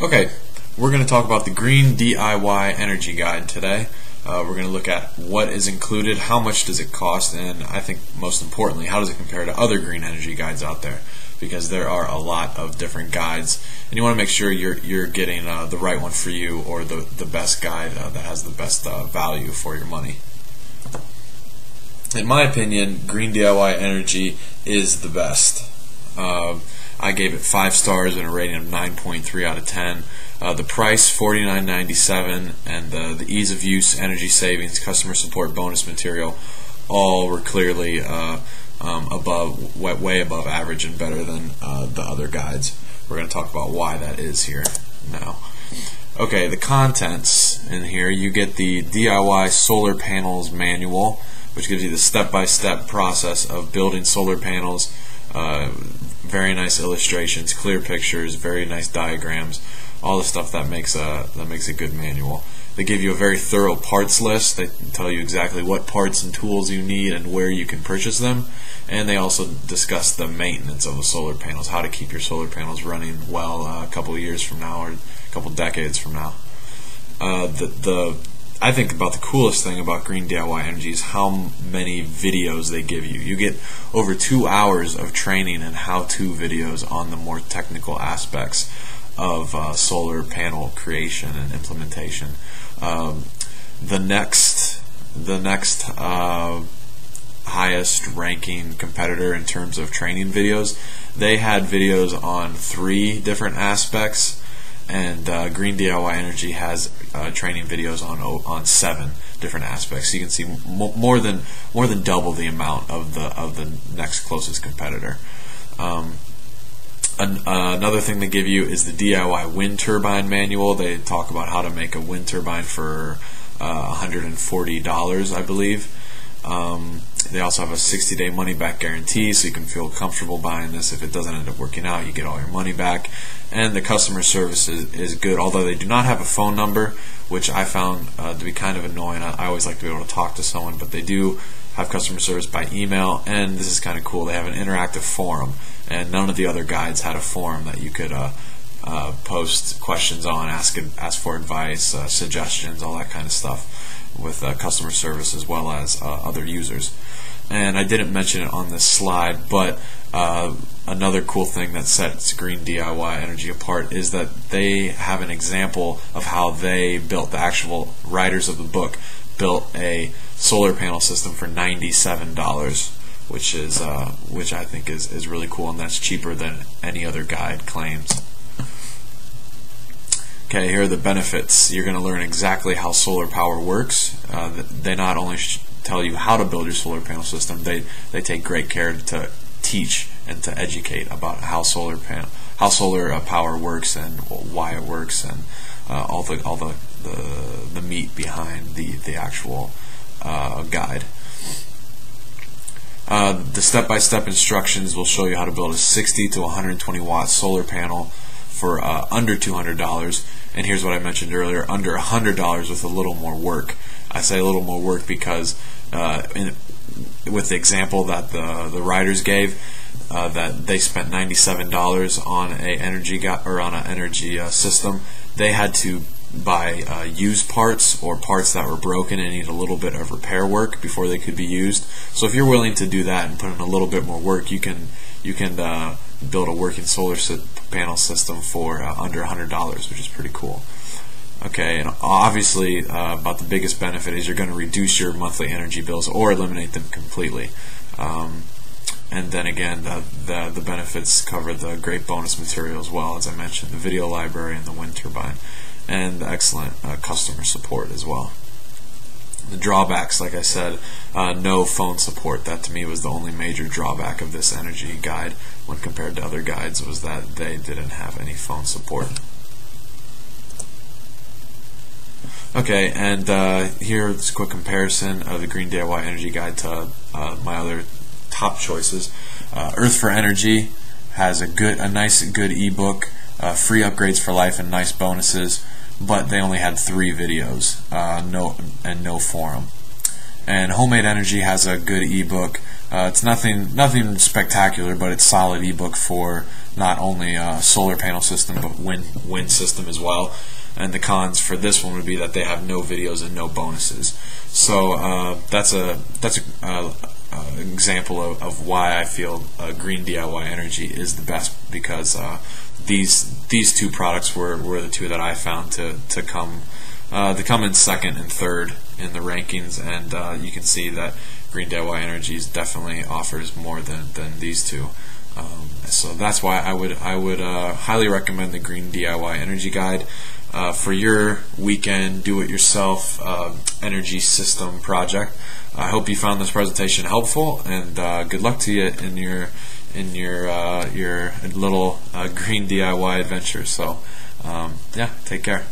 Okay, we're going to talk about the Green DIY Energy Guide today. Uh, we're going to look at what is included, how much does it cost, and I think most importantly, how does it compare to other green energy guides out there? Because there are a lot of different guides, and you want to make sure you're you're getting uh, the right one for you or the the best guide uh, that has the best uh, value for your money. In my opinion, Green DIY Energy is the best. I gave it five stars and a rating of 9.3 out of 10. Uh, the price $49.97 and uh, the ease of use, energy savings, customer support, bonus material, all were clearly uh, um, above, way above average and better than uh, the other guides. We're going to talk about why that is here now. Okay, the contents in here you get the DIY solar panels manual, which gives you the step-by-step -step process of building solar panels. Uh, very nice illustrations, clear pictures, very nice diagrams, all the stuff that makes a that makes a good manual. They give you a very thorough parts list. They tell you exactly what parts and tools you need and where you can purchase them. And they also discuss the maintenance of the solar panels, how to keep your solar panels running well uh, a couple years from now or a couple decades from now. Uh, the the I think about the coolest thing about Green DIY Energy is how many videos they give you. You get over two hours of training and how-to videos on the more technical aspects of uh, solar panel creation and implementation. Um, the next, the next uh, highest ranking competitor in terms of training videos, they had videos on three different aspects and uh, Green DIY Energy has uh, training videos on on seven different aspects. So you can see more than more than double the amount of the of the next closest competitor. Um, an, uh, another thing they give you is the DIY wind turbine manual. They talk about how to make a wind turbine for $140, uh, I believe. Um, they also have a 60 day money back guarantee, so you can feel comfortable buying this. If it doesn't end up working out, you get all your money back. And the customer service is, is good, although they do not have a phone number, which I found uh, to be kind of annoying. I, I always like to be able to talk to someone, but they do have customer service by email, and this is kind of cool. They have an interactive forum, and none of the other guides had a forum that you could uh, uh, post questions on, ask ask for advice, uh, suggestions, all that kind of stuff with uh, customer service as well as uh, other users. And I didn't mention it on this slide, but uh, another cool thing that sets Green DIY Energy apart is that they have an example of how they built the actual writers of the book built a solar panel system for ninety-seven dollars, which is uh, which I think is is really cool, and that's cheaper than any other guide claims. Okay, here are the benefits. You're going to learn exactly how solar power works. Uh, they not only tell you how to build your solar panel system, they, they take great care to teach and to educate about how solar panel, how solar uh, power works and why it works and uh, all the all the, the, the meat behind the the actual uh, guide. Uh, the step-by-step instructions will show you how to build a 60 to 120 watt solar panel for uh, under $200 and here's what I mentioned earlier, under $100 with a little more work. I say a little more work because uh, in, with the example that the, the writers gave, uh, that they spent $97 on a energy or on an energy uh, system, they had to buy uh, used parts or parts that were broken and need a little bit of repair work before they could be used. So if you're willing to do that and put in a little bit more work, you can you can uh, build a working solar panel system for uh, under $100, which is pretty cool. Okay, and obviously, uh, about the biggest benefit is you're going to reduce your monthly energy bills or eliminate them completely. Um, and then again, the, the, the benefits cover the great bonus material as well, as I mentioned, the video library and the wind turbine, and the excellent uh, customer support as well. The drawbacks, like I said, uh, no phone support. That to me was the only major drawback of this energy guide when compared to other guides was that they didn't have any phone support. Okay, and uh, here's a quick comparison of the Green DIY Energy Guide to uh, my other top choices. Uh, Earth for Energy has a good, a nice, good ebook, uh, free upgrades for life, and nice bonuses but they only had three videos, uh, no and no forum. And Homemade Energy has a good ebook. Uh, it's nothing nothing spectacular, but it's solid ebook for not only a solar panel system but wind wind system as well. And the cons for this one would be that they have no videos and no bonuses. So uh, that's a that's a uh, uh, example of, of why I feel Green DIY Energy is the best because uh, these these two products were, were the two that I found to to come uh, to come in second and third in the rankings, and uh, you can see that Green DIY Energies definitely offers more than, than these two. Um, so that's why I would I would uh, highly recommend the Green DIY Energy Guide uh, for your weekend do-it-yourself uh, energy system project. I hope you found this presentation helpful, and uh, good luck to you in your in your uh, your little uh, green DIY adventure. So, um, yeah, take care.